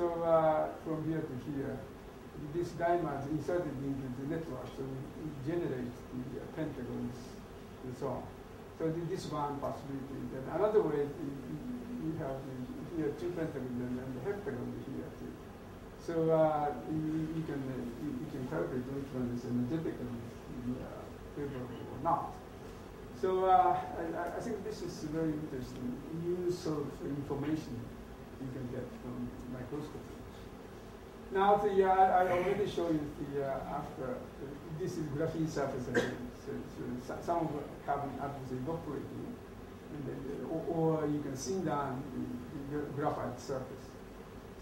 So uh, from here to here, this diamond inserted into the network, so it generates the uh, pentagons and so on. So this one possibility. Then another way, you have the, here two pentagons and, the heptagon here too. So uh, you, you, can uh, you, you, can calculate which one is energetically uh, favorable or not. So uh, I, I, think this is very interesting use of information you can get from microscopy. Now the, uh, I already showed you the uh, after, this is graphene surface again. So, so some of the carbon atoms evaporating, and then, or, or, you can thin down the, the graphite surface.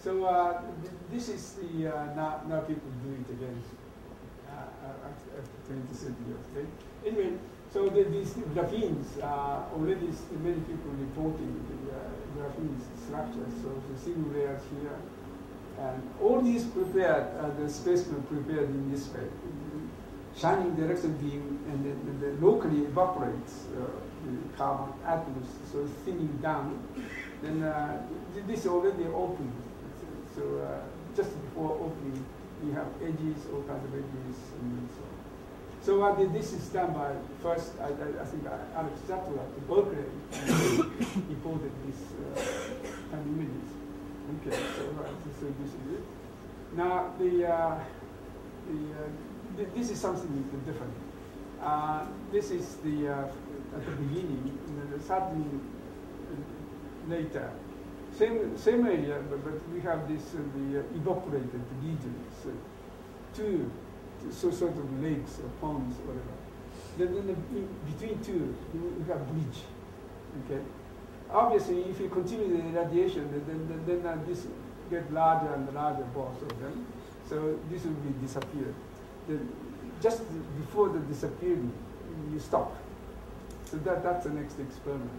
So uh, th this is the, uh, now, now people do it again uh, after, after 20, 30 years. Okay? Anyway, so the, these graphenes are already many people reporting the uh, graphene structures. So the single layers here, and all these prepared, uh, the specimen prepared in this way, shining direction beam, and then, then locally evaporates uh, the carbon atoms, so thinning down. Then uh, this already opened. So uh, just before opening, you have edges, all kinds of edges, and so on. So uh, this is done by first, I, I, I think uh, Zettl at Berkeley reported this uh, images. Okay, so, right, so this is it. Now, the, uh, the, uh, th this is something different. Uh, this is the, uh, at the beginning, the suddenly later, same, same area, but, but we have this, uh, the evaporated regions, uh, two, so sort of lakes or ponds, or whatever. Then, then the, between two, you have bridge, okay? obviously, if you continue the radiation, then, then, then uh, this get larger and larger, both of them. So this will be disappeared. The, just before the disappearing, you stop. So that, that's the next experiment.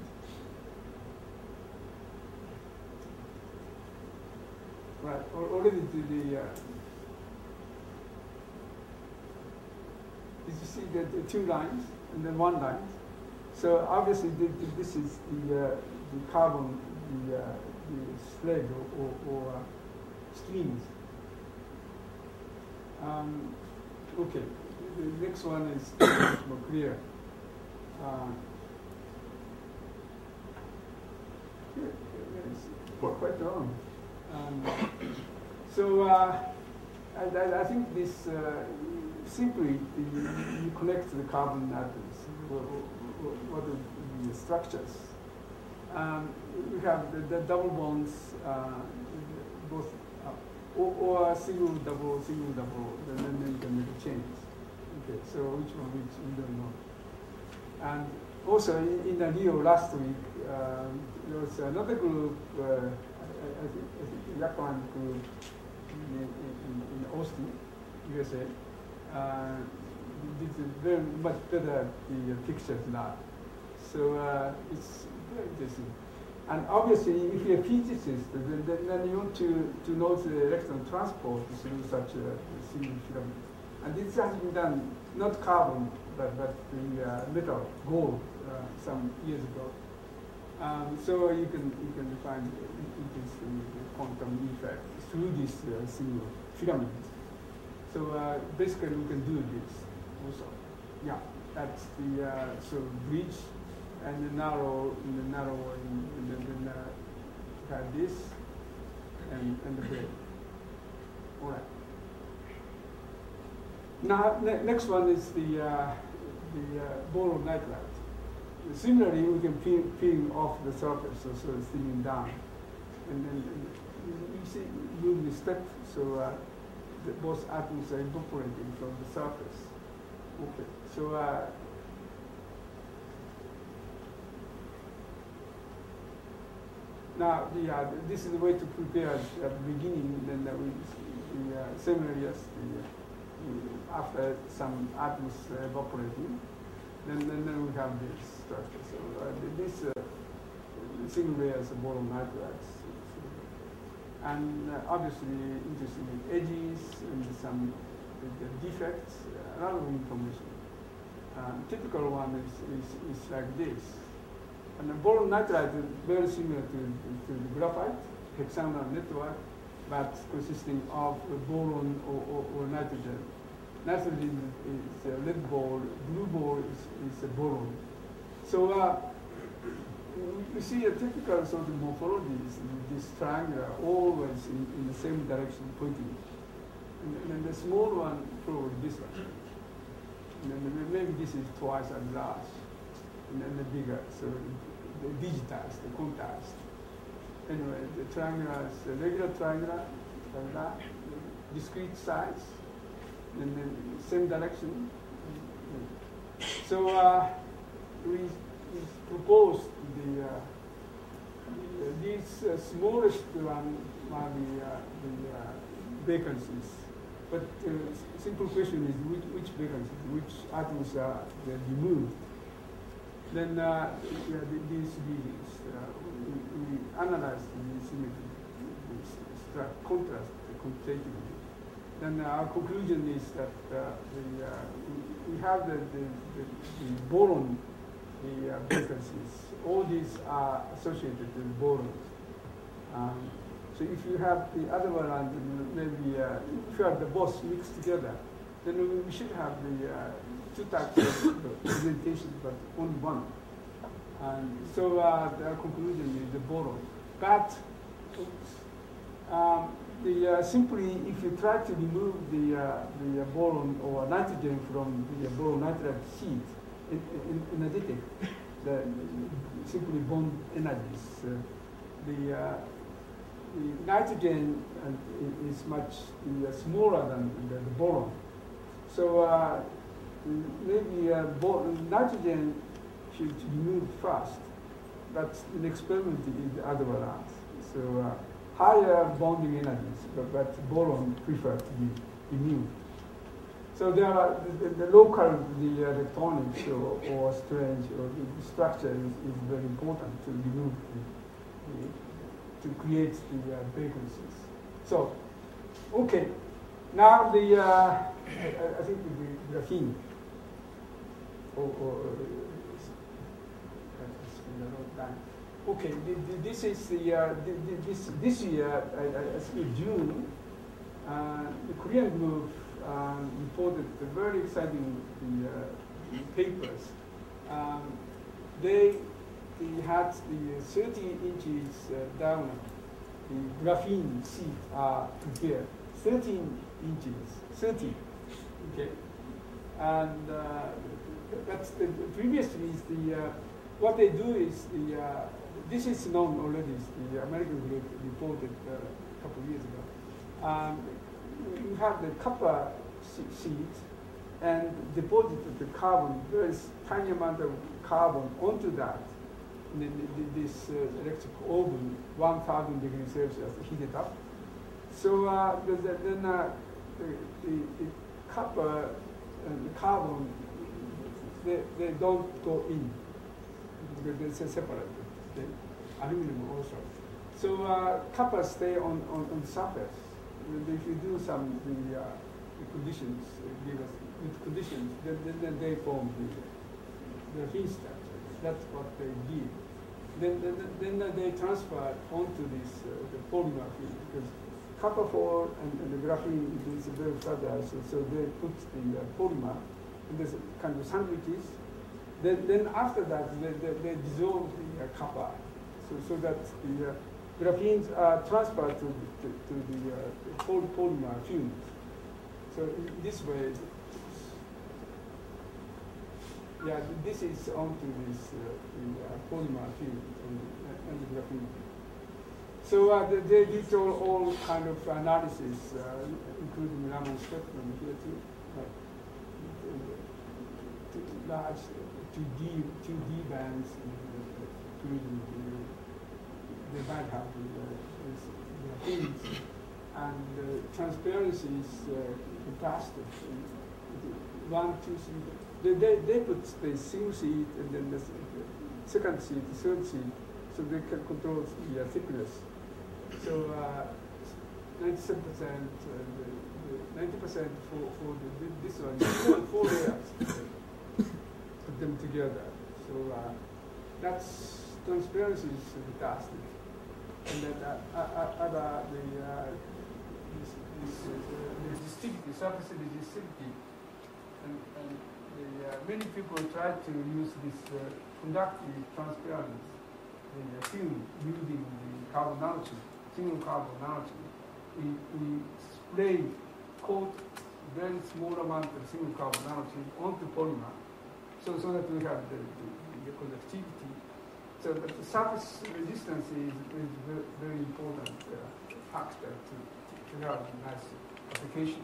Right, already to the, uh, did you see the, the, two lines and then one line? So obviously this is the, uh, the carbon, the, uh, the slag or, or, or uh, streams. Um, okay, the next one is much more clear. Uh, quite long. Um, so uh, I, I, think this uh, simply you, connect the carbon atoms. What the structures? Um, we have the, the double bonds, uh, both, uh, or, or, single double, single double, then, then you can make a change. Okay, so which one, which we don't know. And also in, in the Rio last week, um, there was another group, uh, I, I, think, I think Yacamán group in, in, in Austin, USA, uh, is very much better the pictures now. So uh, it's very interesting. And obviously, if you're a physicist, then, then you want to, to know the electron transport through such a single filament. And this has been done, not carbon, but, but the uh, metal, gold, uh, some years ago. Um, so you can, you can find interesting quantum effect through this uh, single filament. So uh, basically, we can do this also. Yeah, that's the uh, so bridge and the narrow, in the narrow one, and then, then uh, have this and, and the bread. All right. Now, ne next one is the, uh, the uh, boron nitride. Similarly, we can peel, peel off the surface, so, so it's thinning down. And then you see, doing the step, so uh, both atoms are evaporating from the surface. Okay, so uh, Now, uh, this is the way to prepare at the beginning, then uh, we, the uh, the, uh, after some atoms evaporating, then, then, then we have this structure. So uh, this uh, single layers of boron nitrides. And uh, obviously interested in edges and some the defects, a lot of information. typical one is, is, is like this. And the boron nitride is very similar to, to the graphite, hexagonal network. but consisting of boron or, or, or nitrogen. Nitrogen is a red ball, blue ball is, is a boron. So uh, you see a typical sort of morphology is this triangle always in, in the same direction pointing. And, then the small one probably this one. And then maybe this is twice as large. And then the bigger, so the digitized, the contrast. Anyway, the triangular is a regular triangular, like that, discrete size, and then same direction. So uh, we, we proposed the, uh, the these uh, smallest one are the, uh, the uh, vacancies. But uh, simple question is which, which vacancies, which atoms are removed. Then uh, these regions, we, we analyzed the symmetry, the contrast quantitatively. Then our conclusion is that the, we, we have the, the, the, the boron the uh. All these are associated with borons. Um, so if you have the other one, and maybe uh, if you have the both mixed together, then we should have the uh, two types of presentation, but only one. And so uh, the conclusion is the boron. But um, the, uh, simply, if you try to remove the, uh, the boron or nitrogen from the boron nitride sheet, energetic, the, simply bond energies. Uh, the, uh, the nitrogen uh, is much uh, smaller than the, boron. So uh, maybe uh, nitrogen should be moved fast. But in experiment is the other way around. So higher bonding energies, but, but boron prefer to be removed. So there are the, the, local the electronics or, or strange or structure is, is very important to remove the, the, to create the uh, vacancies. So, okay, now the uh, I, think the graphene or, or Okay, this is the, uh, this this year, I, I think June, uh, the Korean group um, reported the very exciting the, uh, papers. Um, they, they had the 30 inches uh, down, the graphene sheet are prepared. 13 inches, 30, okay. And uh, but the, previously is the uh, what they do is the uh, this is known already. The American group reported uh, a couple of years ago. Um, you have the copper sheet and deposit the carbon, very tiny amount of carbon onto that. This uh, electric oven, 1000 degrees Celsius, heated up. So uh, the, the, then uh, the, the, the, copper and the carbon, they, they don't go in. They're separated. The aluminum also. So uh, copper stay on, on, on surface if you do some the, uh, the conditions, uh, give us with conditions, then, then, they form the, the heat structure. That's what they did. Then, then, then they transfer onto this uh, the polymer field because copper four and, and, the graphene is very fragile, so, so they put in the uh, polymer in this kind of sandwiches. Then, then after that, they, they, they dissolve the uh, copper so, so that the uh, graphenes are transferred to, to, to the uh, polymer fumes. So this way, yeah, this is onto this uh, uh, polymer film and, and, the graphene. So uh, they, did all, all kind of analysis, uh, including Raman spectrum here too. large 2D, 2D bands, including the they might have the, things. And uh, transparency is uh, fantastic. One, two, three. They, they, they put the single seed and then the second seed, the third seed, so they can control the uh, thickness. So 97%, uh, 90% for, for the, this one, four, four layers, put them together. So uh, that's transparency is fantastic and then uh, uh, uh, other the this, this uh, resistivity, surface resistivity. And, and the, uh, many people try to use this uh, conductive transparent the uh, film using the carbon nanotube, single carbon nanotube. We, we spray, coat very small amount of single carbon nanotube onto polymer so, so that we have the, the, the conductivity. So but the surface resistance is, is very, very important uh, factor to, to have a nice application.